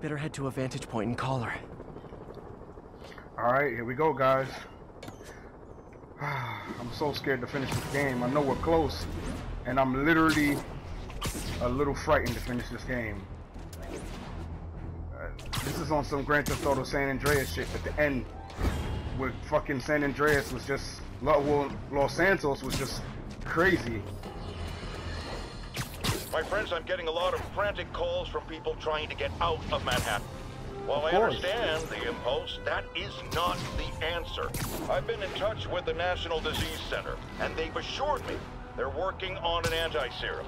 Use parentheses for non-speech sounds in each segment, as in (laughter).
Better head to a vantage point and call her. Alright, here we go, guys. (sighs) I'm so scared to finish this game. I know we're close, and I'm literally a little frightened to finish this game. Uh, this is on some Grand Theft Auto San Andreas shit at the end, where fucking San Andreas was just, well, Los Santos was just crazy. My friends, I'm getting a lot of frantic calls from people trying to get out of Manhattan. While I understand the impulse, that is not the answer. I've been in touch with the National Disease Center, and they've assured me they're working on an anti-serum.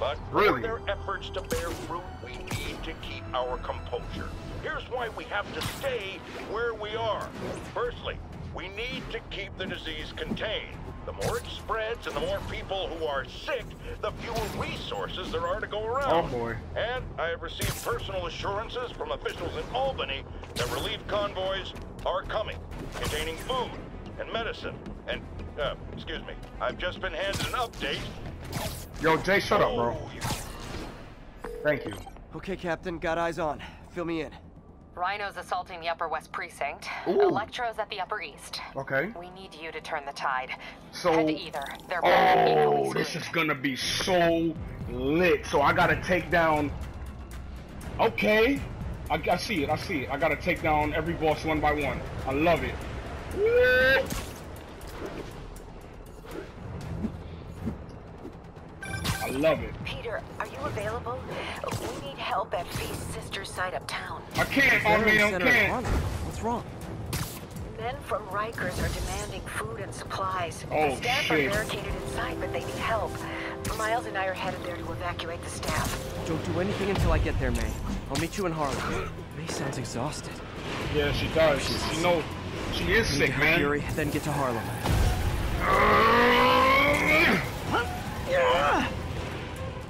But really? their efforts to bear fruit, we need to keep our composure. Here's why we have to stay where we are. Firstly, we need to keep the disease contained. The more it spreads and the more people who are sick, the fewer resources there are to go around. Oh boy. And I have received personal assurances from officials in Albany that relief convoys are coming, containing food and medicine. And, uh, excuse me, I've just been handed an update. Yo, Jay, shut up, bro. Oh, Thank you. Okay, Captain, got eyes on. Fill me in. Rhino's assaulting the Upper West Precinct. Ooh. Electro's at the Upper East. Okay. We need you to turn the tide. So- Head to either. They're Oh, this is gonna be so lit. So I gotta take down. Okay, I, I see it. I see it. I gotta take down every boss one by one. I love it. Woo! I love it. Peter, are you available? We need help at Feast's sister site uptown. I can't. Veteran I Center in can't. Harlem. What's wrong? Men from Rikers are demanding food and supplies. Oh, the staff shit. are barricaded inside, but they need help. Miles and I are headed there to evacuate the staff. Don't do anything until I get there, May. I'll meet you in Harlem. May sounds exhausted. Yeah, she does. She knows. She is sick, to help man. Yuri, then get to Harlem. Ah!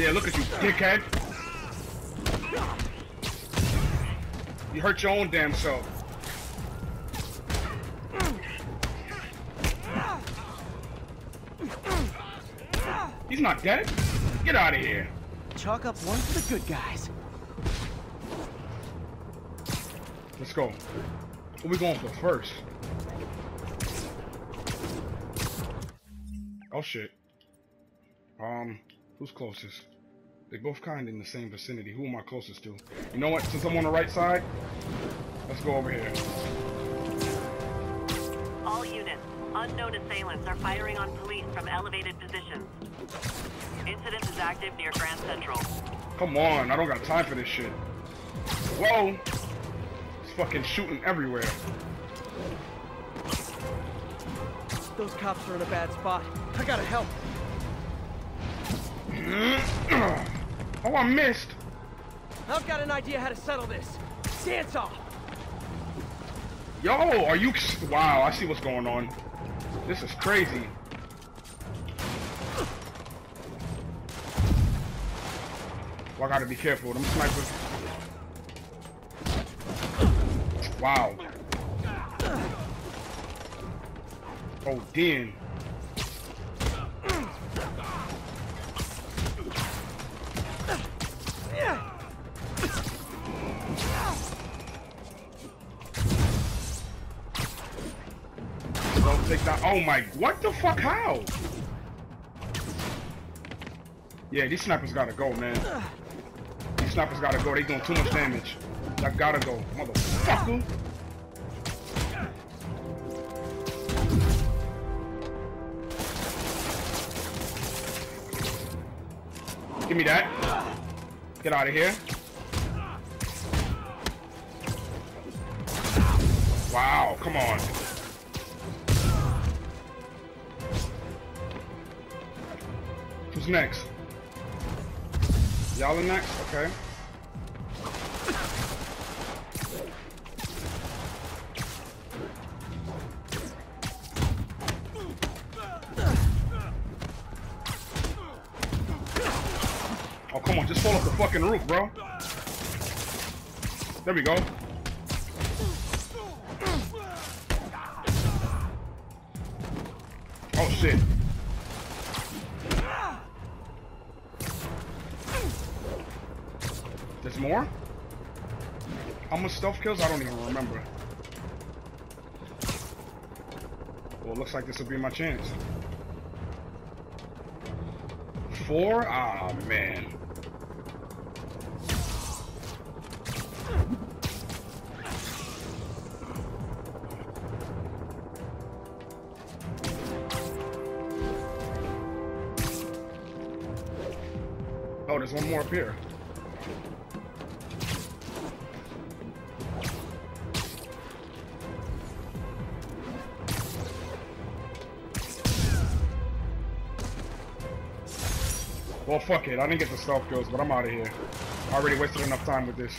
Yeah, look at you, dickhead. You hurt your own damn self. He's not dead. Get out of here. Chalk up one for the good guys. Let's go. What are we going for first? Oh shit. Um, who's closest? They both kind in the same vicinity. Who am I closest to? You know what? Since I'm on the right side, let's go over here. All units, unknown assailants are firing on police from elevated positions. Incident is active near Grand Central. Come on, I don't got time for this shit. Whoa! It's fucking shooting everywhere. Those cops are in a bad spot. I gotta help. (clears throat) oh, I missed. I've got an idea how to settle this. Dance off. Yo, are you? Wow, I see what's going on. This is crazy. Well, I gotta be careful. Them snipers. Wow. Oh, damn. Oh my, what the fuck? How? Yeah, these snipers gotta go, man. These snipers gotta go. They doing too much damage. That gotta go, motherfucker. Give me that. Get out of here. Wow, come on. Who's next? Y'all are next? Okay. Oh, come on. Just fall off the fucking roof, bro. There we go. Oh, shit. More? How much stealth kills? I don't even remember. Well, looks like this will be my chance. Four? Ah, man. Oh, there's one more up here. Fuck it. I didn't get the stealth kills, but I'm out of here. I already wasted enough time with this.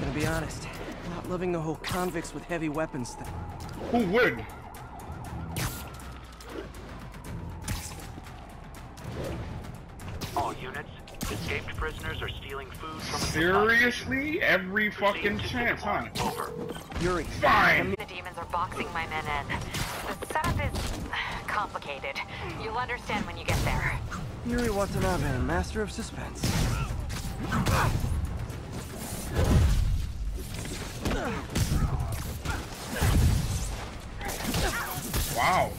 Gonna be honest, not loving the whole convicts with heavy weapons thing. Who would? All units, escaped prisoners are stealing food from the Seriously? Every fucking chance, huh? Over. Yuri, Fine. The demons are boxing my men in. The setup is complicated. You'll understand when you get there. Yuri Watanabe, master of suspense. Wow.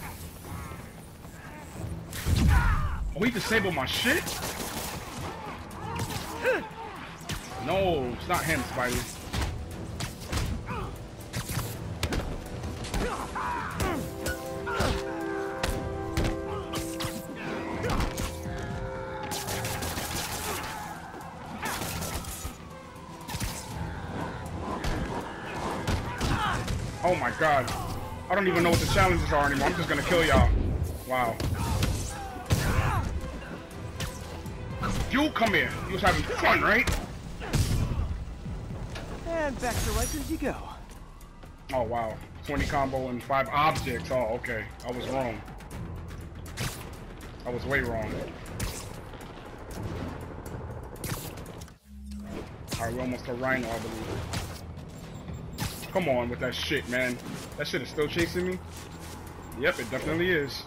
Oh, he disabled my shit? No, it's not him, Spidey. Oh my god. I don't even know what the challenges are anymore. I'm just gonna kill y'all. Wow. You come here. You was having fun, right? And back to Rikers you go. Oh wow. 20 combo and 5 objects. Oh, okay. I was wrong. I was way wrong. Alright, we're almost to Rhino, I believe. Come on with that shit, man. That shit is still chasing me? Yep, it definitely is.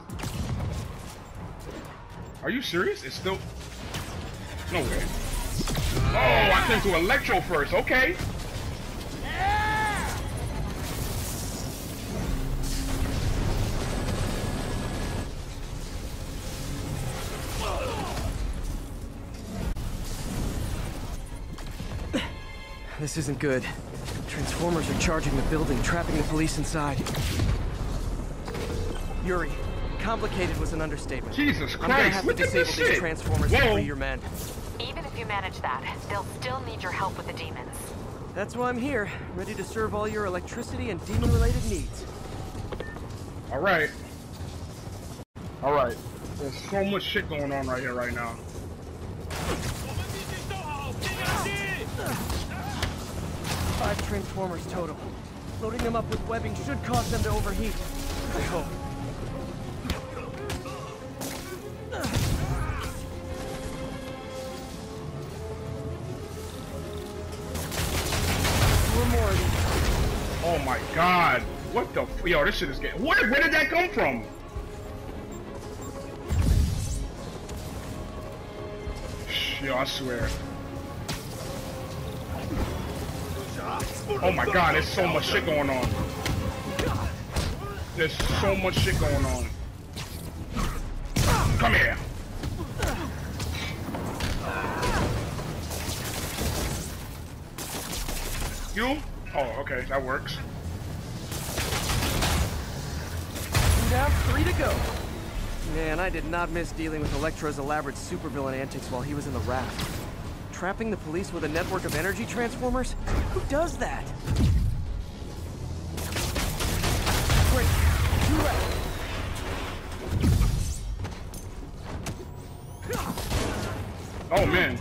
Are you serious? It's still... No way. Oh, I came to Electro first. Okay. This isn't good. Transformers are charging the building, trapping the police inside. Yuri, complicated was an understatement. Jesus Christ, I'm gonna Christ, have to disable this these shit. transformers to Whoa. free your men. Even if you manage that, they'll still need your help with the demons. That's why I'm here, ready to serve all your electricity and demon-related needs. Alright. Alright. There's so much shit going on right here right now. Transformers total. Loading them up with webbing should cause them to overheat. I hope. Oh my god. What the f- Yo, this shit is getting- Where, where did that come from? Yo, I swear. Oh my god, there's so much shit going on. There's so much shit going on. Come here. You? Oh, okay, that works. Now three to go. Man, I did not miss dealing with Electro's elaborate supervillain antics while he was in the raft. Trapping the police with a network of energy transformers? Who does that? Great. Oh man,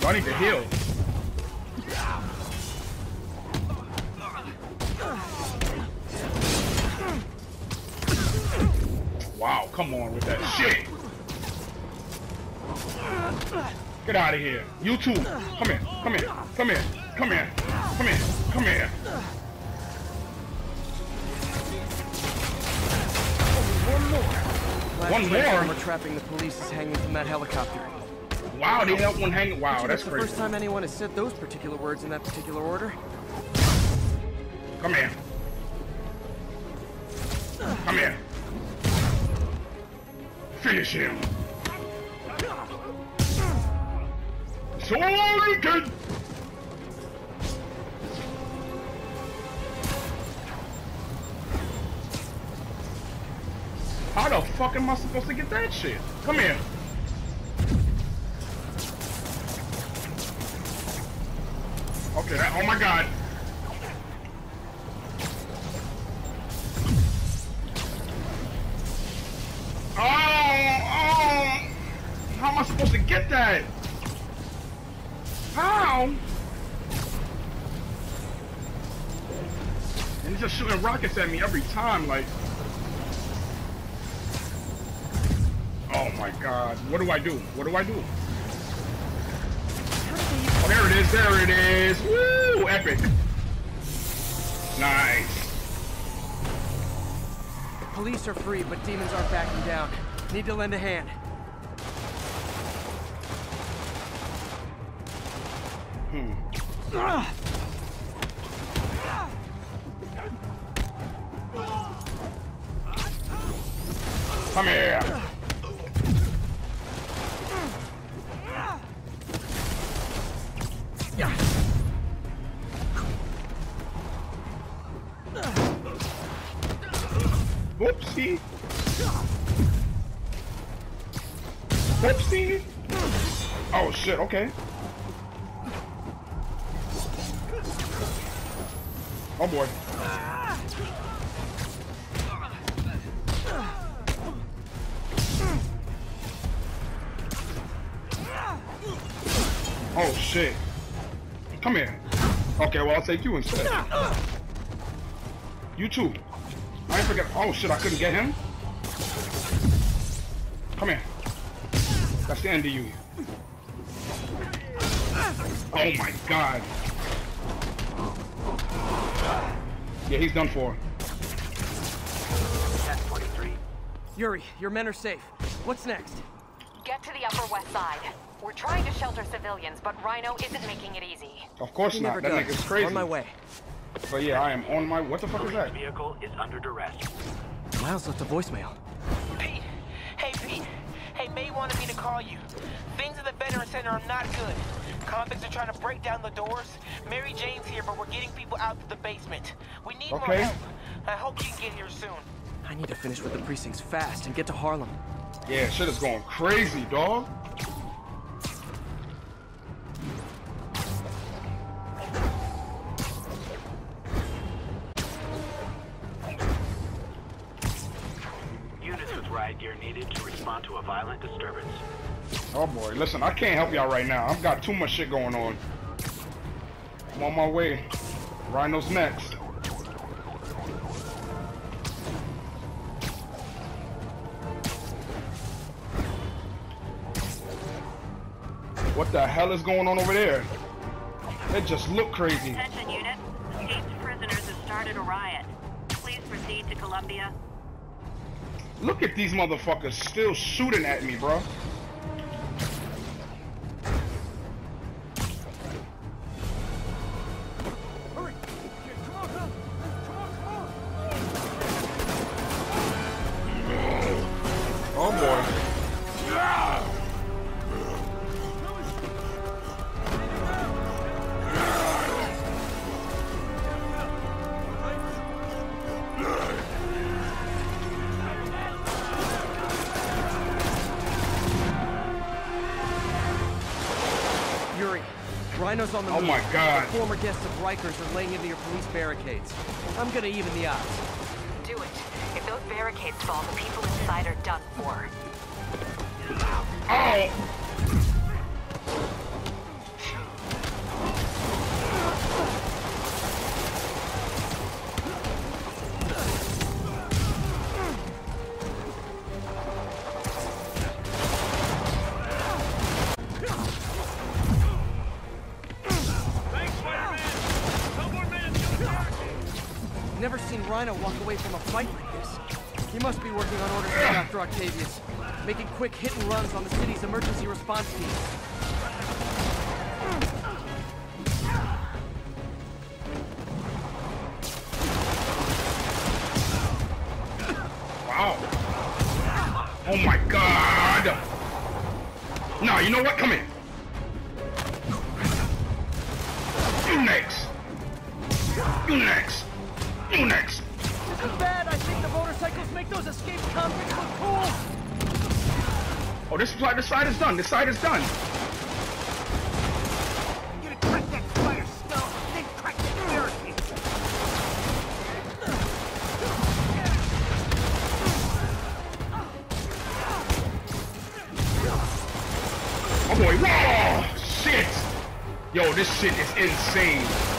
Do I need to heal. Wow, come on with that shit. Get out of here. You too. Come here. Come here. Come here. Come here. Come here. Come here. One more? transformer trapping the police is hanging from that helicopter. Wow, they helped one hang. Wow, that's That's the crazy. first time anyone has said those particular words in that particular order. Come here. Come here. Finish him. So you can. Fuck am I supposed to get that shit? Come here. Okay, that, oh my god. Oh, oh, how am I supposed to get that? How? And he's just shooting rockets at me every time, like. God, what do I do? What do I do? Oh, there it is, there it is. Woo, epic. Nice. Police are free, but demons aren't backing down. Need to lend a hand. Hmm. Come here. Shit, okay. Oh boy. Oh shit. Come here. Okay, well I'll take you instead. You too. I ain't forget. Oh shit, I couldn't get him. Come here. That's the end of you. Oh my god. Yeah, he's done for. 1023. Yuri, your men are safe. What's next? Get to the Upper West Side. We're trying to shelter civilians, but Rhino isn't making it easy. Of course He not. never That does. nigga's crazy. On my way. But yeah, I am on my. What the fuck is that? Vehicle is under duress. Miles left a voicemail. Pete. Hey, Pete. Hey, May wanted me to call you. Things at the Veteran Center are not good. Convicts are trying to break down the doors. Mary Jane's here, but we're getting people out to the basement. We need more help. I hope you can get here soon. I need to finish with the precincts fast and get to Harlem. Yeah, shit is going crazy, dog. Units with riot gear needed to respond to a violent disturbance. Oh boy, listen, I can't help y'all right now. I've got too much shit going on. I'm on my way. Rhino's next. What the hell is going on over there? It just looked crazy. Attention unit. Escaped prisoners have started a riot. Please proceed to Columbia. Look at these motherfuckers still shooting at me, bro. Rhino's on the Oh move. my God. The former guests of Rikers are laying into your police barricades. I'm gonna even the odds. Do it. If those barricades fall, the people inside are done for. Oh! Rhino walk away from a fight like this? He must be working on orders go after Octavius, making quick hit and runs on the city's emergency response team. Wow. Oh my god. No, you know what? Come. Yo, this shit is insane.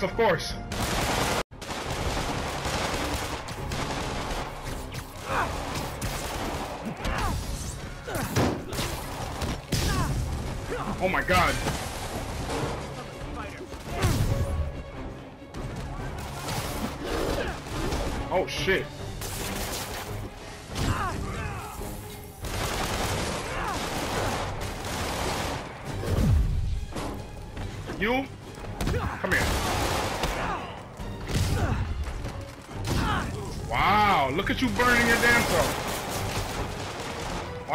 Course, of course. Oh my god. Oh shit.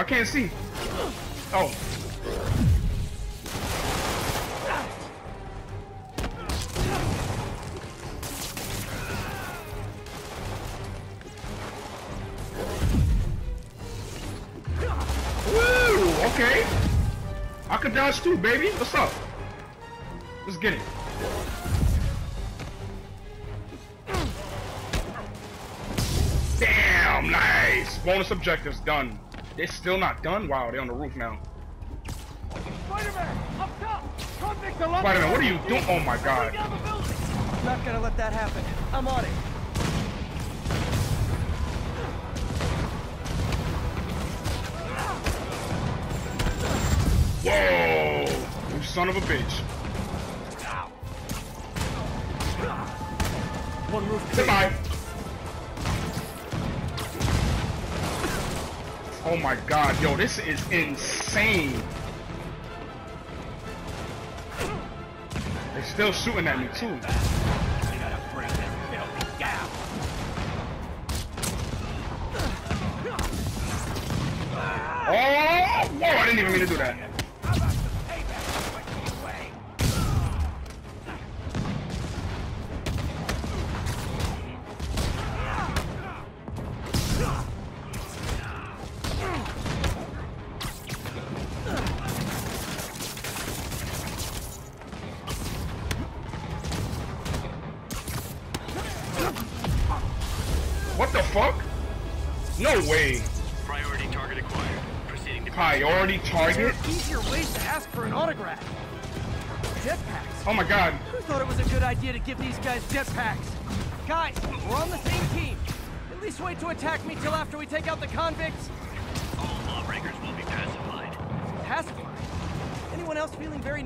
Can't see. Oh. Woo! Okay. I could dodge too, baby. What's up? Let's get it. Damn, nice. Bonus objectives done. They're still not done. Wow, they're on the roof now. Spider-Man up top. Convicts are locked Spider-Man, what are you doing? Oh my god. Building. Not gonna let that happen. I'm on it. Whoa! You son of a bitch. One roof Say Oh my god, yo, this is insane. They're still shooting at me too. Oh, whoa, I didn't even mean to do that.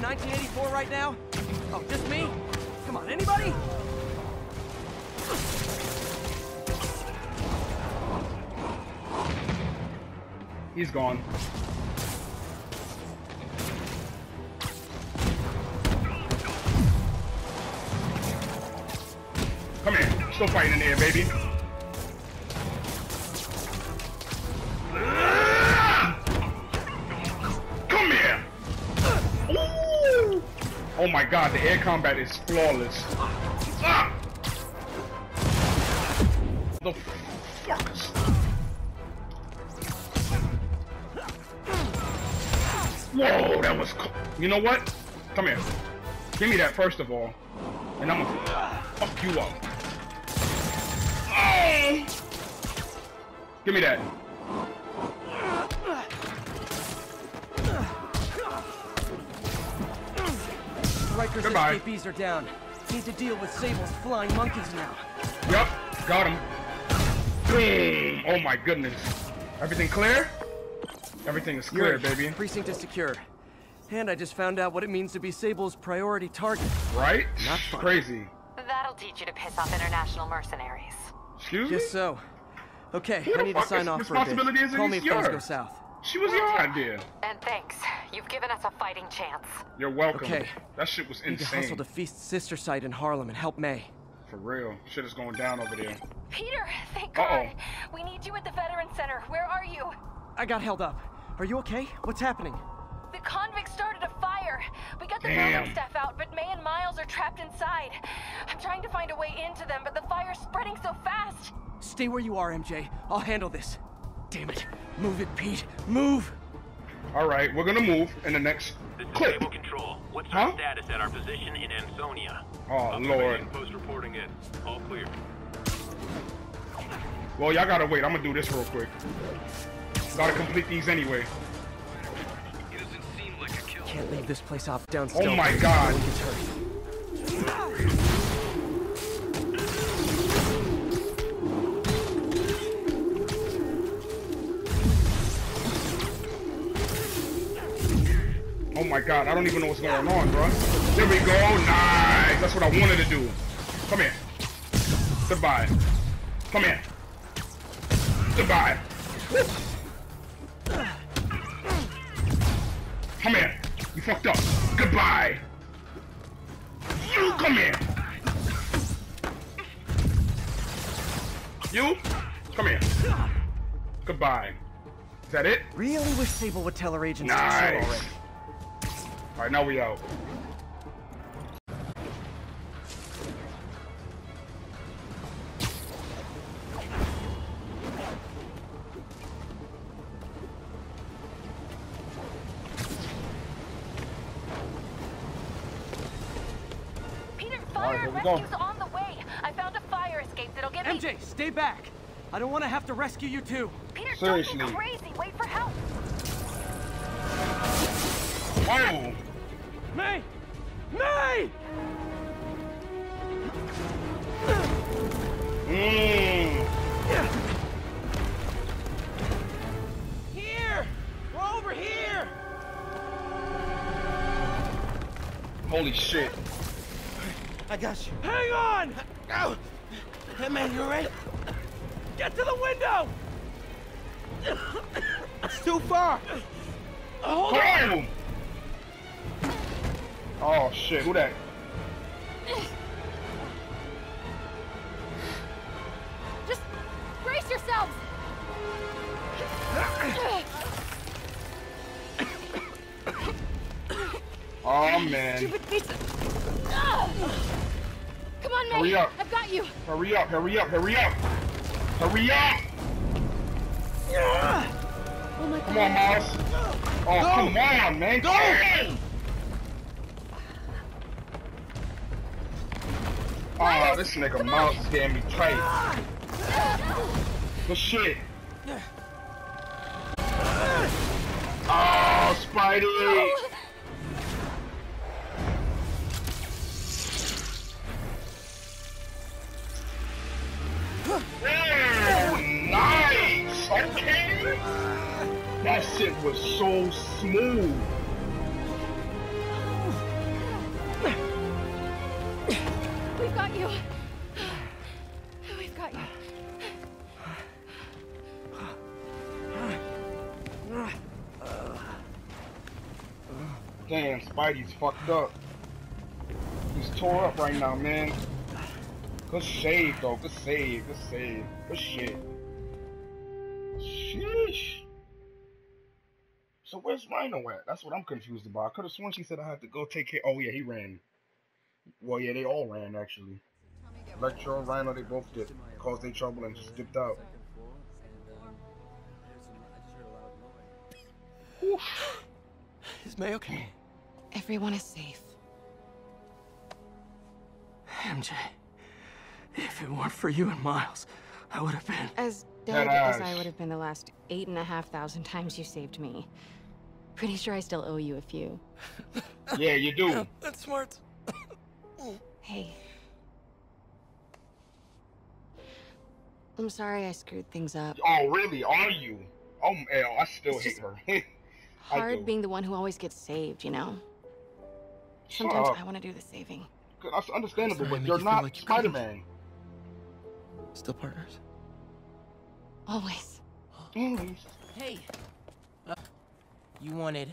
1984 right now? Oh, just me? Come on, anybody? He's gone. Come here. Still fighting in there, baby. my god, the air combat is flawless. Ah! The fuck? Whoa, that was cool. You know what? Come here. Give me that first of all. And I'm gonna fuck you up. Oh! Give me that. Riker's Goodbye. escapees are down. Need to deal with Sable's flying monkeys now. Yep, got him. Boom! Oh my goodness. Everything clear? Everything is clear, Yuri, baby. Precinct is secure. And I just found out what it means to be Sable's priority target. Right? Not fun. Crazy. That'll teach you to piss off international mercenaries. Excuse me? Guess so. Okay, Who I need to sign off for a bit. responsibility is Call me is if things go south. She was your idea. And thanks. You've given us a fighting chance. You're welcome. Okay. That shit was insane. Need to hustle to Feast's sister site in Harlem and help May. For real. Shit is going down over there. Peter, thank Uh-oh. God. We need you at the Veteran Center. Where are you? I got held up. Are you okay? What's happening? The convicts started a fire. We got the Damn. building staff out, but May and Miles are trapped inside. I'm trying to find a way into them, but the fire's spreading so fast. Stay where you are, MJ. I'll handle this. Damn it. Move it, Pete. Move! Alright, we're gonna move in the next This is clip. Able Control. What's Huh? our status at our position in Ansonia? Oh, Lord. Post reporting in. All clear. Well, y'all gotta wait. I'm gonna do this real quick. Gotta complete these anyway. Can't leave this place off down Oh my God. Oh my god, I don't even know what's going on, bro. There we go. Nice. That's what I wanted to do. Come here. Goodbye. Come here. Goodbye. Come here. You fucked up. Goodbye. You come here. You come here. Goodbye. Is that it? Really wish Sable would tell her agents to Nice. already. Alright, now we out. Peter, fire right, and here we go. rescue's on the way. I found a fire escape that'll get me. MJ, stay back! I don't want to have to rescue you too. Peter, Seriously. don't be crazy. Wait for help. Oh! Holy shit. I got you. Hang on! Ow! Hey man, you alright? Get to the window! It's too far! Hold on! Oh shit, who that? Oh man. Come on, May. Hurry up. I've got you. Hurry up, hurry up, hurry up! Hurry up! Oh my Come on, Miles. Oh, come on, man. Go! Oh, this nigga Miles is getting me tight. Good shit. Oh, Spidey! Oh, smooth. We've got you. We've got you. Damn, Spidey's fucked up. He's tore up right now, man. Good save, though. Good save. Good save. Good shit. So where's Rhino at? That's what I'm confused about. I could have sworn she said I had to go take care. Oh yeah, he ran. Well, yeah, they all ran actually. Electro, Rhino, they both did. Caused they trouble and just dipped out. Is May okay? Everyone is safe. MJ, if it weren't for you and Miles, I would have been. As dead as. I would have been the last eight and a half thousand times you saved me. Pretty sure I still owe you a few. (laughs) Yeah, you do. That's smart. (coughs) Hey. I'm sorry I screwed things up. Oh, really? Are you? Oh, man, I still It's hate her. (laughs) Hard do. being the one who always gets saved, you know? Sometimes up. I want to do the saving. That's understandable, Sorry, but you're you not like couldn't. Spider-Man. Still partners? Always. Always. Hey. You wanted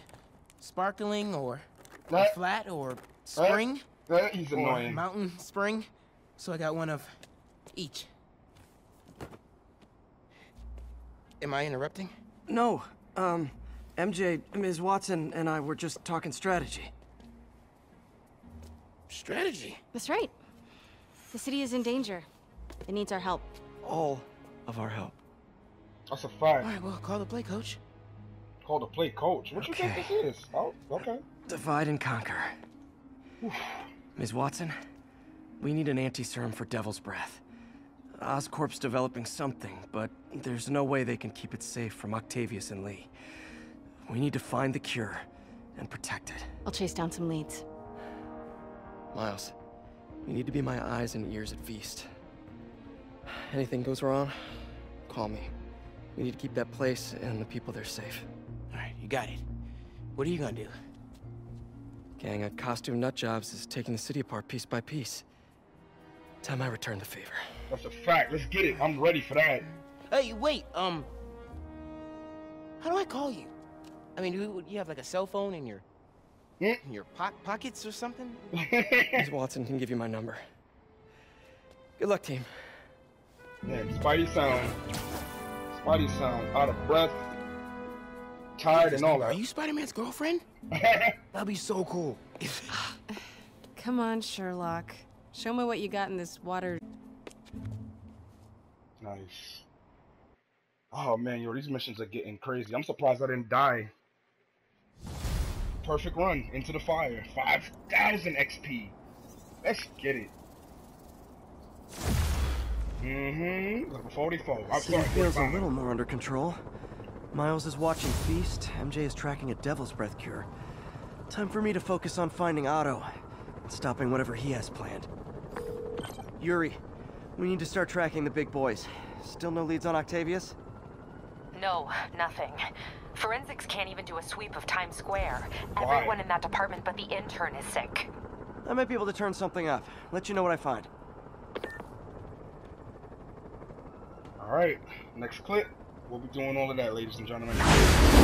sparkling or That, flat or spring that he's or annoying. mountain spring? So I got one of each. Am I interrupting? No. Um, MJ, Ms. Watson, and I were just talking strategy. Strategy. That's right. The city is in danger. It needs our help. All of our help. That's a All fact. right, well, call the play, coach. Called a play coach. What you think Okay. this is? Oh, okay. Divide and conquer. Ms. Watson, we need an anti-serum for Devil's Breath. Oscorp's developing something, but there's no way they can keep it safe from Octavius and Li. We need to find the cure and protect it. I'll chase down some leads. Miles, you need to be my eyes and ears at Feast. Anything goes wrong, call me. We need to keep that place and the people there safe. All right, you got it. What are you gonna do? Gang of costume nutjobs is taking the city apart piece by piece. Time I return the favor. That's a fact. Let's get it. I'm ready for that. Hey, wait, um. How do I call you? I mean, do you have like a cell phone in your Hmm? in your po- pockets or something? (laughs) Ms. Watson can give you my number. Good luck, team. Man, Spidey sound. Spidey sound out of breath, tired, and all Are you Spider-Man's girlfriend? (laughs) That'd be so cool. (sighs) Come on, Sherlock. Show me what you got in this water. nice. Oh man, yo, these missions are getting crazy. I'm surprised I didn't die. Perfect run into the fire. 5,000 XP. Let's get it. Mm-hmm. Level 44. I'm City sorry, feels a little more under control. Miles is watching Feast. MJ is tracking a Devil's Breath cure. Time for me to focus on finding Otto and stopping whatever he has planned. Yuri, we need to start tracking the big boys. Still no leads on Octavius? No, nothing. Forensics can't even do a sweep of Times Square. Why? Everyone in that department but the intern is sick. I might be able to turn something up. Let you know what I find. All right, next clip. We'll be doing all of that, ladies and gentlemen.